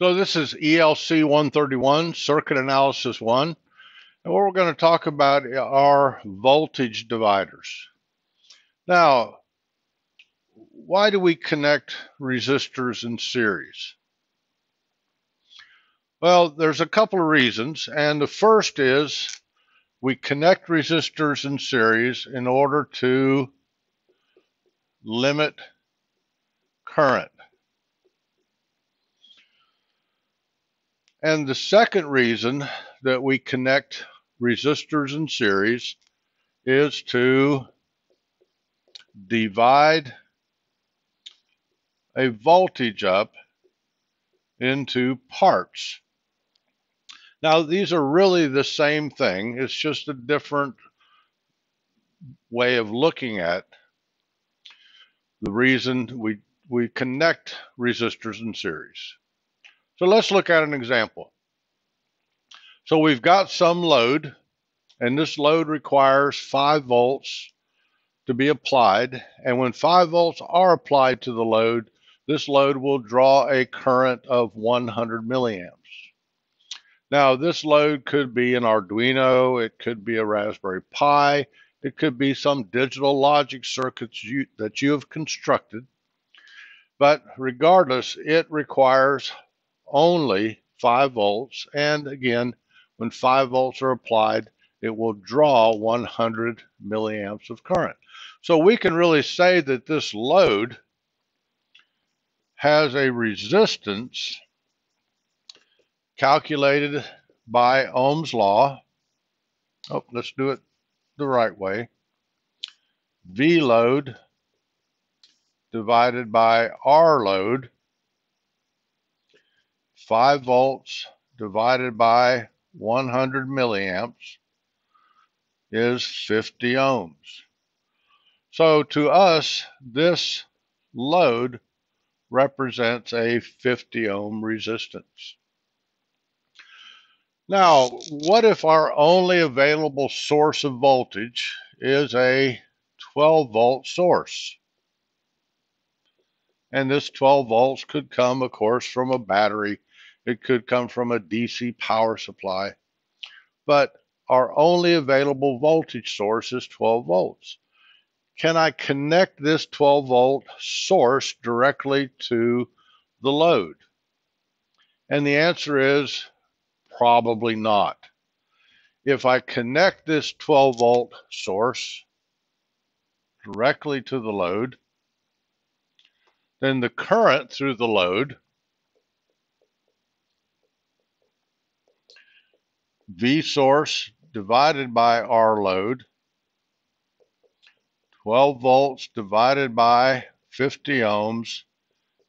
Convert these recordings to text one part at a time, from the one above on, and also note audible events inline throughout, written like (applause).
So this is ELC 131, Circuit Analysis 1. And what we're going to talk about are voltage dividers. Now, why do we connect resistors in series? Well, there's a couple of reasons, and the first is we connect resistors in series in order to limit current. And the second reason that we connect resistors in series is to divide a voltage up into parts. Now, these are really the same thing. It's just a different way of looking at the reason we, we connect resistors in series. So let's look at an example. So we've got some load, and this load requires 5 volts to be applied. And when 5 volts are applied to the load, this load will draw a current of 100 milliamps. Now, this load could be an Arduino, it could be a Raspberry Pi, it could be some digital logic circuits you, that you have constructed. But regardless, it requires only 5 volts. And again, when 5 volts are applied, it will draw 100 milliamps of current. So we can really say that this load has a resistance calculated by Ohm's law. Oh, let's do it the right way. V load divided by R load 5 volts divided by 100 milliamps is 50 ohms. So to us, this load represents a 50 ohm resistance. Now, what if our only available source of voltage is a 12 volt source? And this 12 volts could come, of course, from a battery it could come from a DC power supply. But our only available voltage source is 12 volts. Can I connect this 12 volt source directly to the load? And the answer is probably not. If I connect this 12 volt source directly to the load, then the current through the load V source divided by R load, 12 volts divided by 50 ohms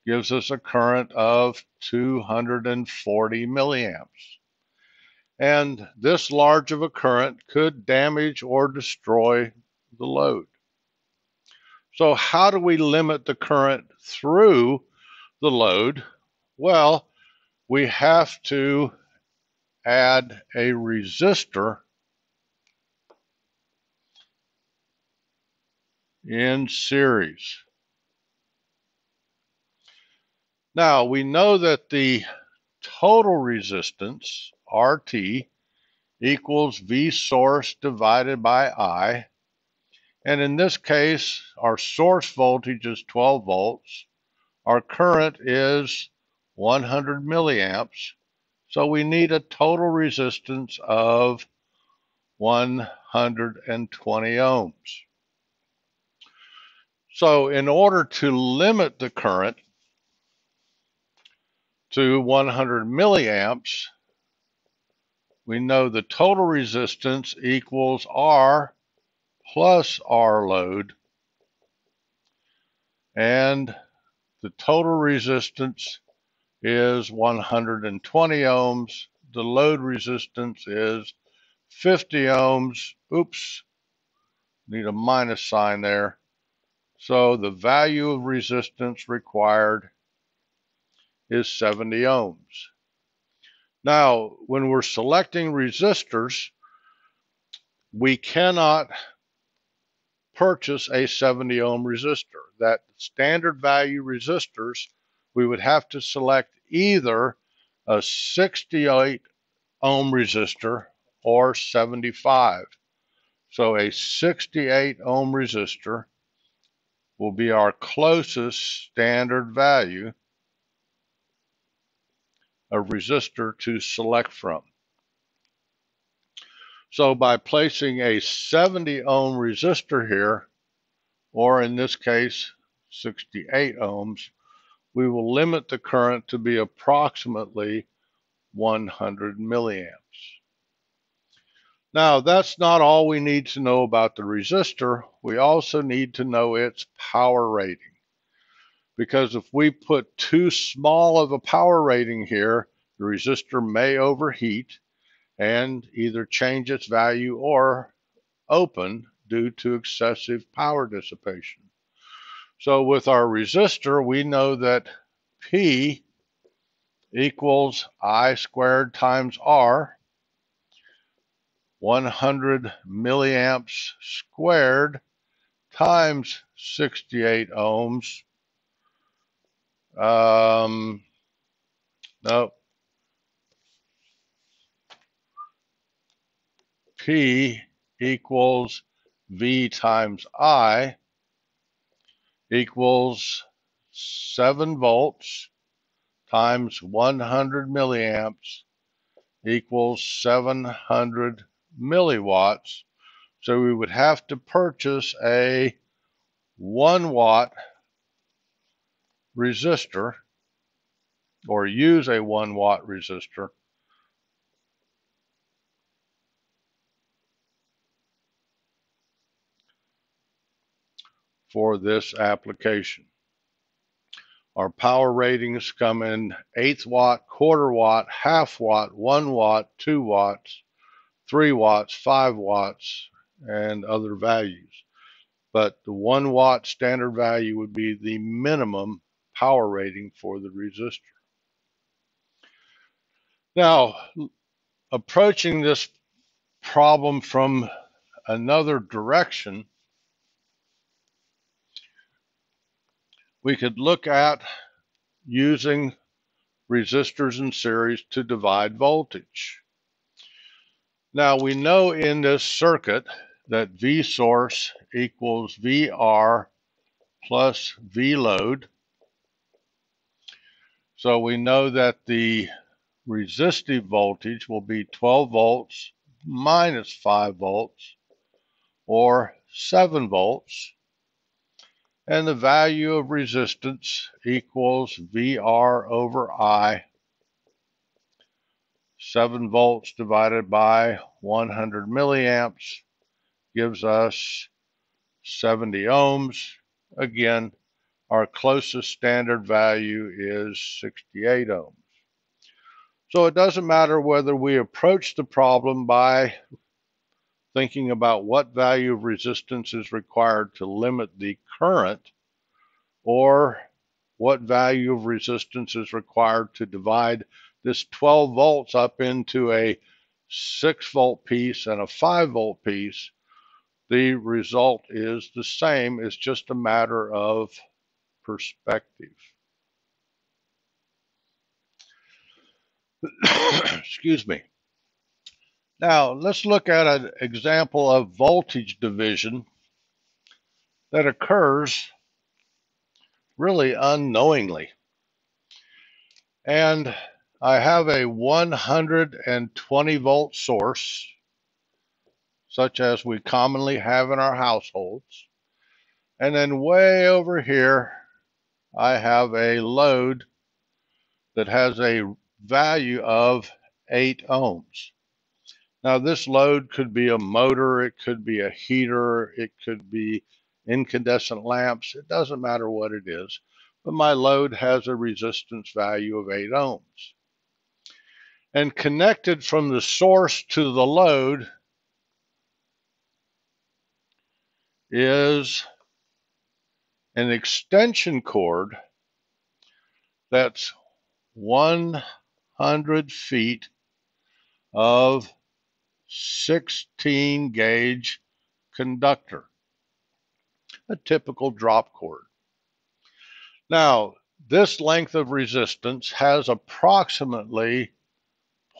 gives us a current of 240 milliamps. And this large of a current could damage or destroy the load. So how do we limit the current through the load? Well, we have to add a resistor in series. Now we know that the total resistance, RT, equals V source divided by I. And in this case, our source voltage is 12 volts. Our current is 100 milliamps. So we need a total resistance of 120 ohms. So in order to limit the current to 100 milliamps, we know the total resistance equals R plus R load. And the total resistance is 120 ohms. The load resistance is 50 ohms. Oops, need a minus sign there. So the value of resistance required is 70 ohms. Now, when we're selecting resistors, we cannot purchase a 70 ohm resistor. That standard value resistors we would have to select either a 68 ohm resistor or 75. So a 68 ohm resistor will be our closest standard value of resistor to select from. So by placing a 70 ohm resistor here, or in this case, 68 ohms, we will limit the current to be approximately 100 milliamps. Now, that's not all we need to know about the resistor. We also need to know its power rating. Because if we put too small of a power rating here, the resistor may overheat and either change its value or open due to excessive power dissipation. So with our resistor, we know that P equals I squared times R, 100 milliamps squared times 68 ohms. Um, no, P equals V times I equals 7 volts times 100 milliamps equals 700 milliwatts. So we would have to purchase a 1 watt resistor or use a 1 watt resistor for this application. Our power ratings come in eighth watt, quarter watt, half watt, one watt, two watts, three watts, five watts, and other values. But the one watt standard value would be the minimum power rating for the resistor. Now, approaching this problem from another direction, we could look at using resistors in series to divide voltage. Now we know in this circuit that V source equals VR plus V load. So we know that the resistive voltage will be 12 volts minus 5 volts or 7 volts and the value of resistance equals VR over I. 7 volts divided by 100 milliamps gives us 70 ohms. Again, our closest standard value is 68 ohms. So it doesn't matter whether we approach the problem by thinking about what value of resistance is required to limit the current or what value of resistance is required to divide this 12 volts up into a 6 volt piece and a 5 volt piece, the result is the same. It's just a matter of perspective. (coughs) Excuse me. Now, let's look at an example of voltage division that occurs really unknowingly. And I have a 120 volt source, such as we commonly have in our households. And then way over here, I have a load that has a value of 8 ohms. Now, this load could be a motor, it could be a heater, it could be incandescent lamps. It doesn't matter what it is, but my load has a resistance value of 8 ohms. And connected from the source to the load is an extension cord that's 100 feet of 16 gauge conductor, a typical drop cord. Now, this length of resistance has approximately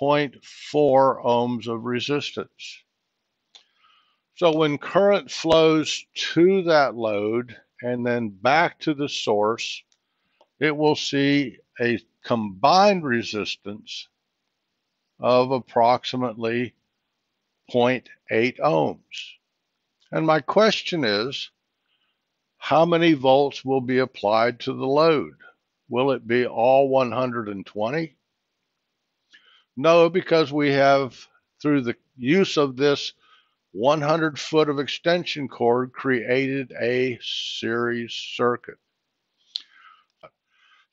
0.4 ohms of resistance. So when current flows to that load and then back to the source, it will see a combined resistance of approximately 0.8 ohms. And my question is, how many volts will be applied to the load? Will it be all 120? No, because we have, through the use of this 100 foot of extension cord, created a series circuit.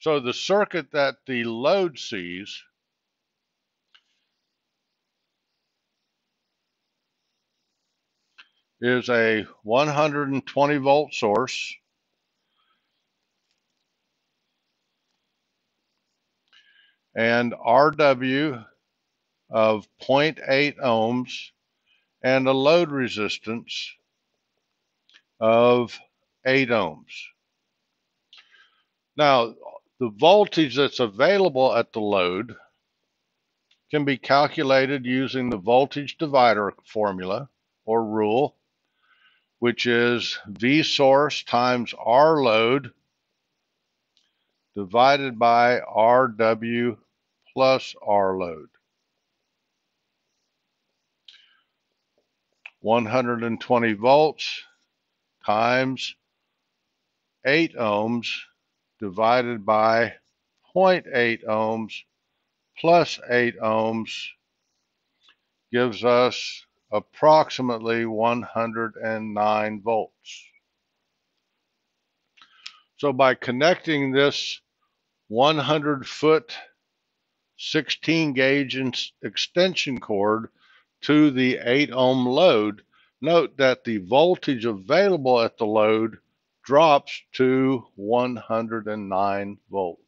So the circuit that the load sees is a 120 volt source and RW of 0.8 ohms and a load resistance of 8 ohms. Now, the voltage that's available at the load can be calculated using the voltage divider formula or rule which is V source times R load divided by RW plus R load. 120 volts times 8 ohms divided by 0.8 ohms plus 8 ohms gives us approximately 109 volts. So by connecting this 100 foot 16 gauge extension cord to the 8 ohm load, note that the voltage available at the load drops to 109 volts.